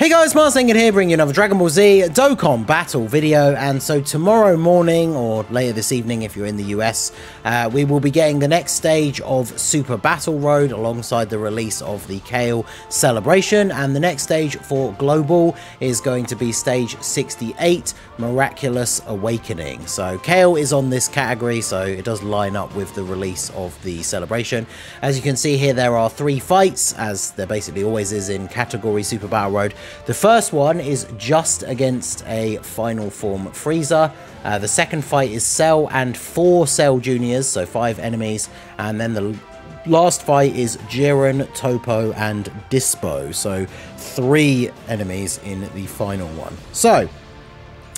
Hey guys, Mars here bringing you another Dragon Ball Z Dokkan Battle video and so tomorrow morning or later this evening if you're in the US uh, we will be getting the next stage of Super Battle Road alongside the release of the Kale Celebration and the next stage for Global is going to be stage 68 Miraculous Awakening. So Kale is on this category so it does line up with the release of the celebration. As you can see here there are three fights as there basically always is in category Super Battle Road. The first one is just against a final form Frieza. Uh, the second fight is Cell and four Cell Juniors, so five enemies. And then the last fight is Jiren, Topo, and Dispo. So three enemies in the final one. So,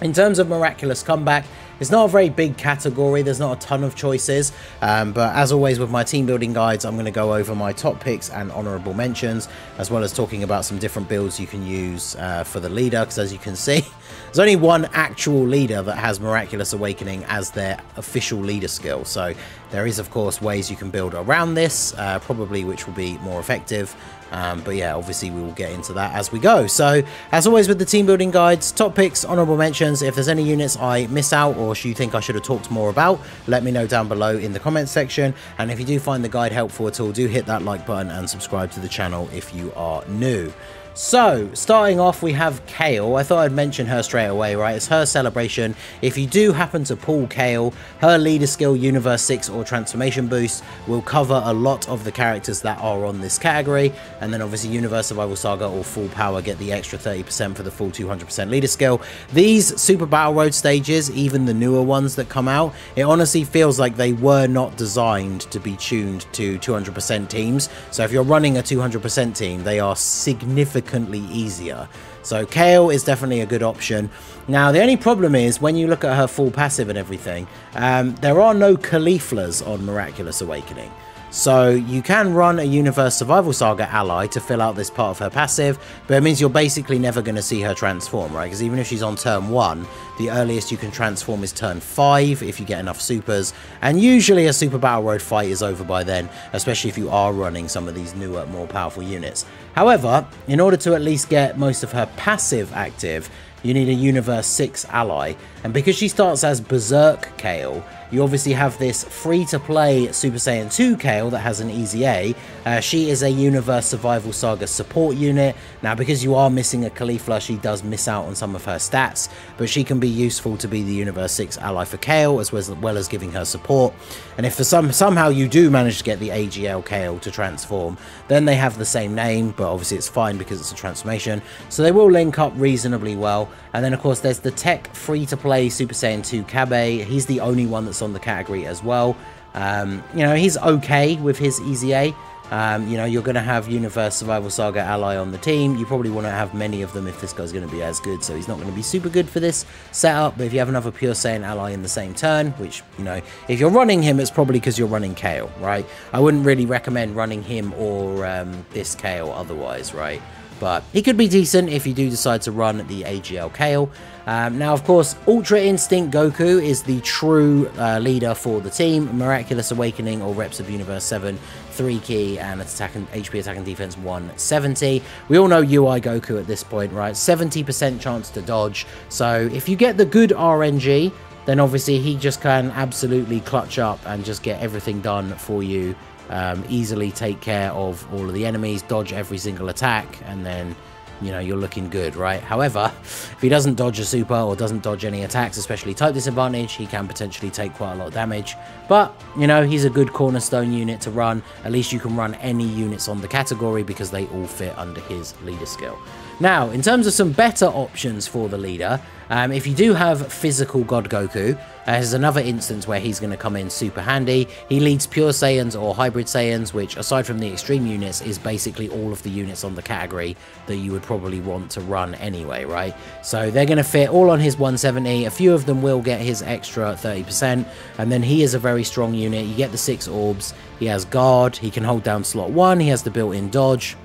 in terms of Miraculous Comeback, it's not a very big category, there's not a ton of choices, um, but as always with my team building guides, I'm going to go over my top picks and honourable mentions, as well as talking about some different builds you can use uh, for the leader, because as you can see, there's only one actual leader that has Miraculous Awakening as their official leader skill, so there is of course ways you can build around this, uh, probably which will be more effective, um, but yeah, obviously we will get into that as we go. So, as always with the team building guides, top picks, honourable mentions, if there's any units I miss out or you think I should have talked more about, let me know down below in the comments section. And if you do find the guide helpful at all, do hit that like button and subscribe to the channel if you are new. So, starting off, we have Kale. I thought I'd mention her straight away, right? It's her celebration. If you do happen to pull Kale, her leader skill, Universe 6 or Transformation Boost, will cover a lot of the characters that are on this category. And then obviously Universe Survival Saga or Full Power get the extra 30% for the full 200% leader skill. These Super Battle Road stages, even the newer ones that come out, it honestly feels like they were not designed to be tuned to 200% teams. So if you're running a 200% team, they are significant significantly easier. So Kale is definitely a good option. Now, the only problem is when you look at her full passive and everything, um, there are no Cauliflas on Miraculous Awakening. So you can run a Universe Survival Saga ally to fill out this part of her passive, but it means you're basically never going to see her transform, right? Because even if she's on turn 1, the earliest you can transform is turn 5 if you get enough supers, and usually a Super Battle Road fight is over by then, especially if you are running some of these newer, more powerful units. However, in order to at least get most of her passive active, you need a Universe 6 ally, and because she starts as Berserk Kale, you obviously have this free-to-play Super Saiyan 2 Kale that has an EZA. Uh, she is a Universe Survival Saga support unit. Now, because you are missing a Caulifla, she does miss out on some of her stats, but she can be useful to be the Universe 6 ally for Kale, as well as, well as giving her support. And if for some somehow you do manage to get the AGL Kale to transform, then they have the same name, but obviously it's fine because it's a transformation. So they will link up reasonably well. And then, of course, there's the tech free-to-play Super Saiyan 2 Cabba. He's the only one that's on the category as well. Um, you know, he's okay with his EZA. Um, you know, you're going to have Universe Survival Saga ally on the team. You probably want to have many of them if this guy's going to be as good. So he's not going to be super good for this setup. But if you have another Pure Saiyan ally in the same turn, which, you know, if you're running him, it's probably because you're running Kale, right? I wouldn't really recommend running him or um, this Kale otherwise, right? But he could be decent if you do decide to run the AGL Kale. Um, now, of course, Ultra Instinct Goku is the true uh, leader for the team. Miraculous Awakening or Reps of Universe 7, 3 key, and attack and, HP attack and defense 170. We all know UI Goku at this point, right? 70% chance to dodge. So if you get the good RNG, then obviously he just can absolutely clutch up and just get everything done for you um, easily take care of all of the enemies, dodge every single attack, and then you know you're looking good right? However if he doesn't dodge a super or doesn't dodge any attacks especially type disadvantage he can potentially take quite a lot of damage. But you know he's a good cornerstone unit to run. At least you can run any units on the category because they all fit under his leader skill now in terms of some better options for the leader um, if you do have physical God Goku, uh, there's another instance where he's going to come in super handy. He leads Pure Saiyans or Hybrid Saiyans, which aside from the extreme units is basically all of the units on the category that you would probably want to run anyway, right? So they're going to fit all on his 170. A few of them will get his extra 30%, and then he is a very strong unit. You get the six orbs. He has guard. He can hold down slot one. He has the built-in dodge.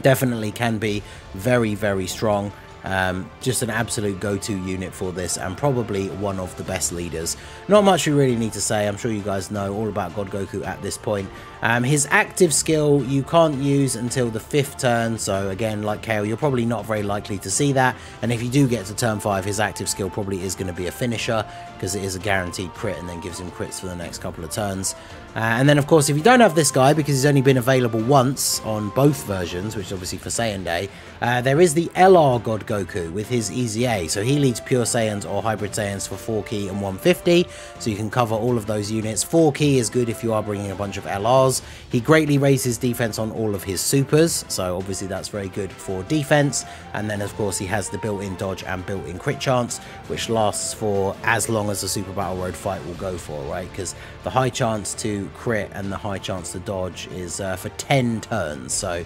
Definitely can be very, very strong. Um, just an absolute go-to unit for this and probably one of the best leaders. Not much we really need to say. I'm sure you guys know all about God Goku at this point. Um, his active skill you can't use until the fifth turn. So again, like Kale, you're probably not very likely to see that. And if you do get to turn five, his active skill probably is going to be a finisher because it is a guaranteed crit and then gives him crits for the next couple of turns. Uh, and then, of course, if you don't have this guy, because he's only been available once on both versions, which is obviously for Saiyan Day, uh, there is the LR God Goku with his EZA. So he leads Pure Saiyans or Hybrid Saiyans for 4 key and 150, so you can cover all of those units. 4 key is good if you are bringing a bunch of LRs. He greatly raises defense on all of his supers, so obviously that's very good for defense. And then, of course, he has the built-in dodge and built-in crit chance, which lasts for as long as the Super Battle Road fight will go for, right? Because the high chance to crit and the high chance to dodge is uh, for 10 turns. So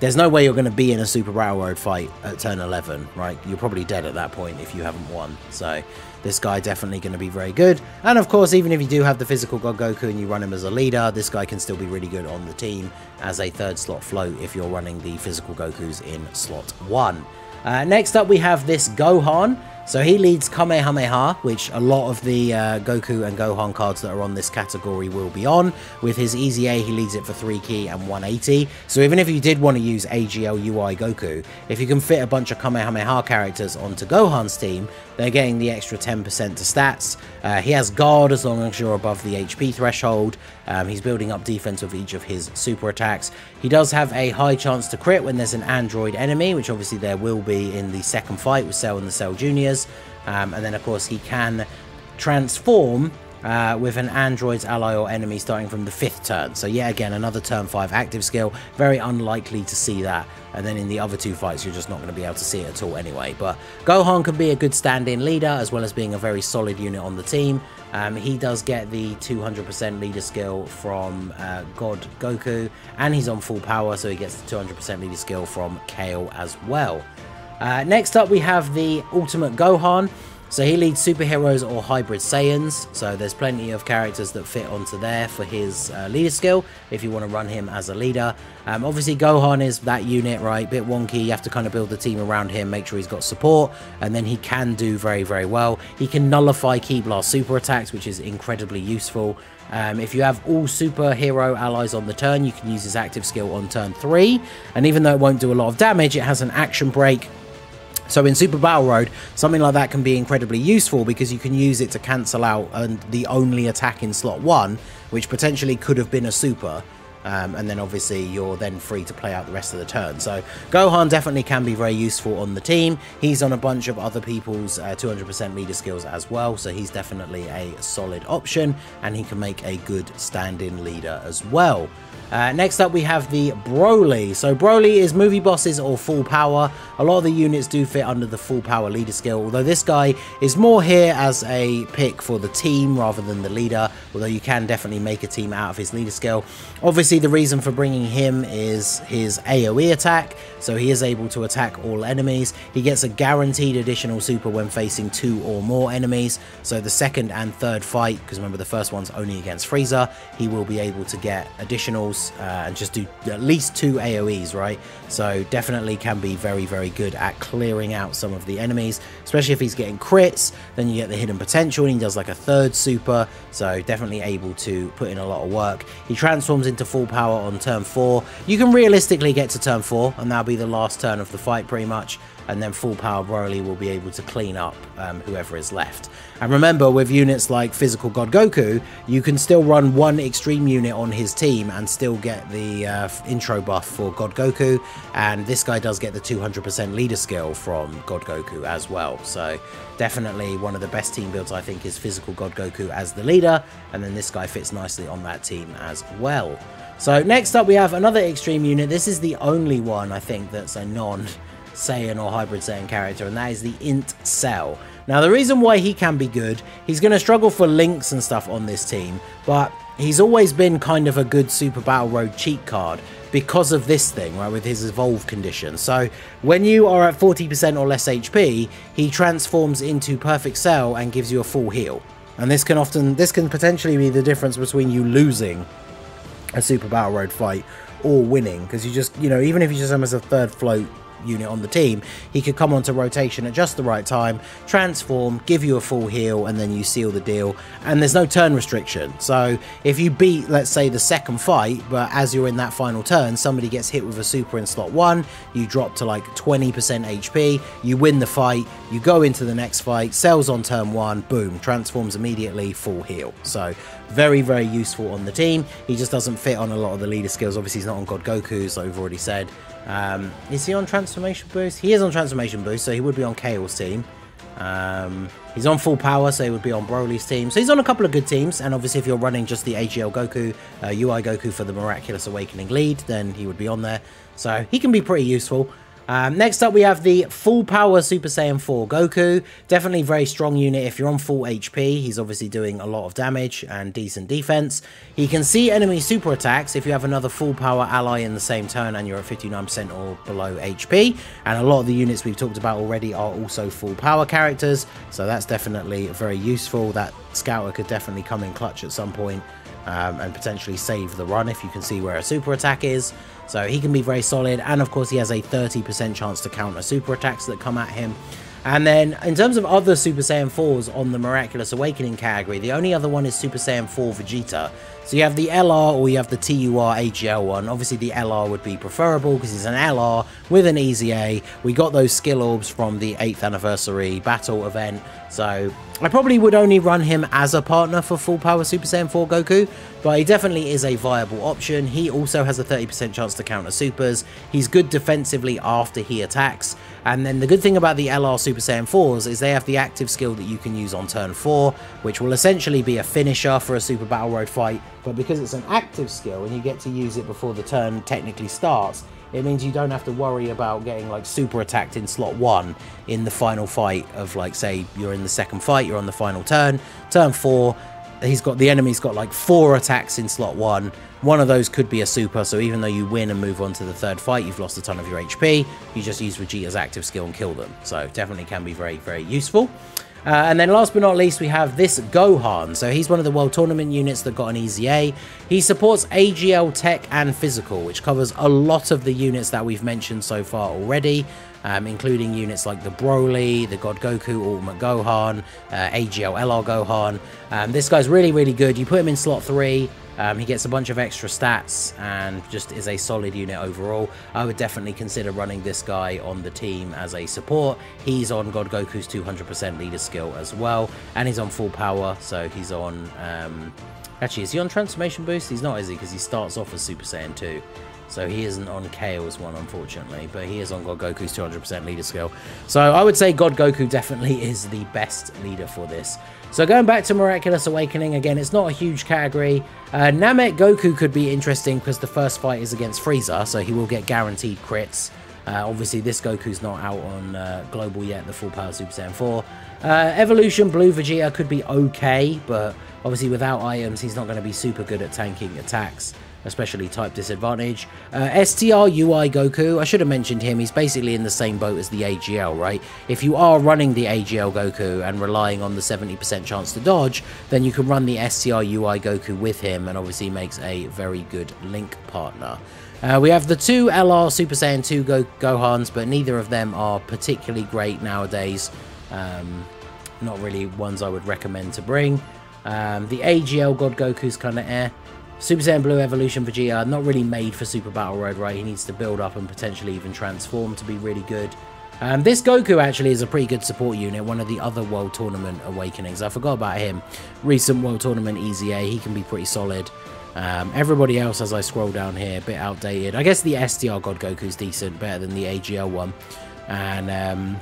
there's no way you're going to be in a Super Battle Road fight at turn 11, right? You're probably dead at that point if you haven't won. So this guy definitely going to be very good. And of course, even if you do have the physical God Goku and you run him as a leader, this guy can still be really good on the team as a third slot float if you're running the physical Gokus in slot 1. Uh, next up, we have this Gohan. So he leads Kamehameha, which a lot of the uh, Goku and Gohan cards that are on this category will be on. With his EZA, he leads it for 3 key and 180. So even if you did want to use AGL UI Goku, if you can fit a bunch of Kamehameha characters onto Gohan's team, they're getting the extra 10% to stats. Uh, he has guard as long as you're above the HP threshold. Um, he's building up defense with each of his super attacks. He does have a high chance to crit when there's an android enemy, which obviously there will be in the second fight with Cell and the Cell Juniors. Um, and then, of course, he can transform uh, with an android's ally or enemy starting from the fifth turn. So yet again, another turn 5 active skill. Very unlikely to see that. And then in the other two fights, you're just not going to be able to see it at all anyway. But Gohan can be a good stand-in leader, as well as being a very solid unit on the team. Um, he does get the 200% leader skill from uh, God Goku, and he's on full power, so he gets the 200% leader skill from Kale as well. Uh, next up, we have the Ultimate Gohan. So he leads superheroes or hybrid Saiyans, so there's plenty of characters that fit onto there for his uh, leader skill if you want to run him as a leader. Um, obviously Gohan is that unit, right, bit wonky, you have to kind of build the team around him, make sure he's got support, and then he can do very, very well. He can nullify Ki Blast super attacks, which is incredibly useful. Um, if you have all superhero allies on the turn, you can use his active skill on turn 3, and even though it won't do a lot of damage, it has an action break so in Super Battle Road, something like that can be incredibly useful because you can use it to cancel out the only attack in slot 1, which potentially could have been a super, um, and then obviously you're then free to play out the rest of the turn. So Gohan definitely can be very useful on the team. He's on a bunch of other people's 200% uh, leader skills as well, so he's definitely a solid option, and he can make a good stand-in leader as well. Uh, next up we have the Broly. So Broly is movie bosses or full power. A lot of the units do fit under the full power leader skill, although this guy is more here as a pick for the team rather than the leader, although you can definitely make a team out of his leader skill. Obviously the reason for bringing him is his AoE attack, so he is able to attack all enemies. He gets a guaranteed additional super when facing two or more enemies, so the second and third fight, because remember the first one's only against Frieza, he will be able to get additionals uh, and just do at least two AoEs, right? So definitely can be very, very good at clearing out some of the enemies, especially if he's getting crits, then you get the hidden potential and he does like a third super, so definitely able to put in a lot of work. He transforms into full power on turn 4. You can realistically get to turn 4 and that'll be the last turn of the fight pretty much and then full power Broly will be able to clean up um, whoever is left. And remember, with units like Physical God Goku, you can still run one extreme unit on his team and still get the uh, intro buff for God Goku, and this guy does get the 200% leader skill from God Goku as well. So definitely one of the best team builds I think is Physical God Goku as the leader, and then this guy fits nicely on that team as well. So next up we have another extreme unit. This is the only one I think that's a non Saiyan or Hybrid Saiyan character, and that is the Int Cell. Now, the reason why he can be good, he's going to struggle for links and stuff on this team, but he's always been kind of a good Super Battle Road cheat card because of this thing, right, with his evolve condition. So when you are at 40% or less HP, he transforms into Perfect Cell and gives you a full heal. And this can often, this can potentially be the difference between you losing a Super Battle Road fight or winning, because you just, you know, even if you just have as a third float unit on the team, he could come onto rotation at just the right time, transform, give you a full heal, and then you seal the deal. And there's no turn restriction. So if you beat, let's say, the second fight, but as you're in that final turn, somebody gets hit with a super in slot one, you drop to like 20% HP, you win the fight, you go into the next fight, cells on turn one, boom, transforms immediately, full heal. So very, very useful on the team. He just doesn't fit on a lot of the leader skills. Obviously, he's not on God Goku, as I've already said. Um, is he on Transformation Boost? He is on Transformation Boost, so he would be on Kale's team. Um, he's on full power, so he would be on Broly's team. So he's on a couple of good teams, and obviously if you're running just the AGL Goku, uh, UI Goku for the Miraculous Awakening lead, then he would be on there. So he can be pretty useful. Um, next up, we have the full power Super Saiyan 4 Goku. Definitely very strong unit. If you're on full HP, he's obviously doing a lot of damage and decent defense. He can see enemy super attacks if you have another full power ally in the same turn and you're at 59% or below HP. And a lot of the units we've talked about already are also full power characters. So that's definitely very useful. That Scouter could definitely come in clutch at some point um, and potentially save the run if you can see where a super attack is. So he can be very solid, and of course he has a 30% chance to counter super attacks that come at him. And then, in terms of other Super Saiyan 4s on the Miraculous Awakening category, the only other one is Super Saiyan 4 Vegeta. So you have the LR or you have the TUR AGL one. Obviously the LR would be preferable because it's an LR with an EZA. We got those skill orbs from the 8th anniversary battle event. So I probably would only run him as a partner for full power Super Saiyan 4 Goku, but he definitely is a viable option. He also has a 30% chance to counter supers. He's good defensively after he attacks. And then the good thing about the LR Super Saiyan 4s is they have the active skill that you can use on turn 4, which will essentially be a finisher for a Super Battle Road fight, but because it's an active skill and you get to use it before the turn technically starts, it means you don't have to worry about getting like super attacked in slot 1 in the final fight of like say you're in the second fight, you're on the final turn, turn 4, he's got the enemy's got like 4 attacks in slot 1, one of those could be a super, so even though you win and move on to the third fight, you've lost a ton of your HP, you just use Vegeta's active skill and kill them. So definitely can be very, very useful. Uh, and then last but not least, we have this Gohan. So he's one of the World Tournament units that got an EZA. He supports AGL Tech and Physical, which covers a lot of the units that we've mentioned so far already. Um, including units like the Broly, the God Goku, Ultimate Gohan, uh, AGL LR Gohan. Um, this guy's really, really good. You put him in slot 3, um, he gets a bunch of extra stats and just is a solid unit overall. I would definitely consider running this guy on the team as a support. He's on God Goku's 200% leader skill as well, and he's on full power, so he's on... Um, actually, is he on Transformation Boost? He's not, is he? Because he starts off as Super Saiyan 2. So he isn't on Kale's one, unfortunately, but he is on God Goku's 200% leader skill. So I would say God Goku definitely is the best leader for this. So going back to Miraculous Awakening, again, it's not a huge category. Uh, Namek Goku could be interesting because the first fight is against Frieza, so he will get guaranteed crits. Uh, obviously, this Goku's not out on uh, Global yet, the full power Super Saiyan 4. Uh, Evolution Blue Vegeta could be okay, but obviously without items, he's not going to be super good at tanking attacks especially type disadvantage. Uh, STR UI Goku, I should have mentioned him, he's basically in the same boat as the AGL, right? If you are running the AGL Goku and relying on the 70% chance to dodge, then you can run the STR UI Goku with him and obviously makes a very good link partner. Uh, we have the two LR Super Saiyan 2 Go Gohans, but neither of them are particularly great nowadays. Um, not really ones I would recommend to bring. Um, the AGL God Goku's kind of eh. Super Saiyan Blue Evolution Vegeta, not really made for Super Battle Road, right? He needs to build up and potentially even transform to be really good. Um, this Goku actually is a pretty good support unit, one of the other World Tournament Awakenings. I forgot about him. Recent World Tournament EZA, he can be pretty solid. Um, everybody else, as I scroll down here, a bit outdated. I guess the STR God Goku's decent, better than the AGL one. And um,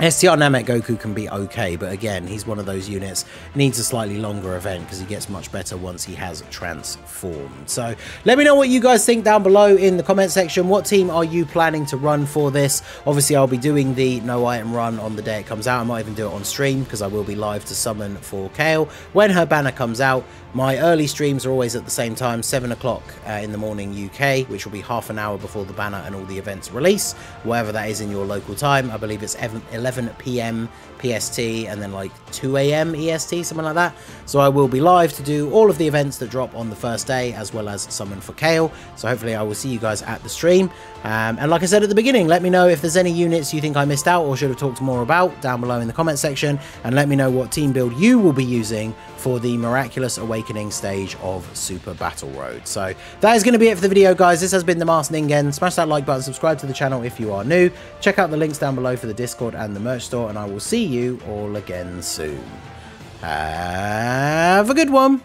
STR Namek Goku can be okay, but again, he's one of those units, needs a slightly longer event because he gets much better once he has transformed. So let me know what you guys think down below in the comment section. What team are you planning to run for this? Obviously, I'll be doing the no item run on the day it comes out. I might even do it on stream because I will be live to summon for Kale when her banner comes out. My early streams are always at the same time, 7 o'clock uh, in the morning UK, which will be half an hour before the banner and all the events release, wherever that is in your local time. I believe it's 11 11 p.m. PST and then like 2 a.m. EST, something like that. So I will be live to do all of the events that drop on the first day, as well as summon for Kale. So hopefully I will see you guys at the stream. Um, and like I said at the beginning, let me know if there's any units you think I missed out or should have talked more about down below in the comment section. And let me know what team build you will be using for the Miraculous Awakening stage of Super Battle Road. So that is going to be it for the video, guys. This has been the Masked Ningen. Smash that like button, subscribe to the channel if you are new. Check out the links down below for the Discord and the merch store, and I will see you all again soon. Have a good one.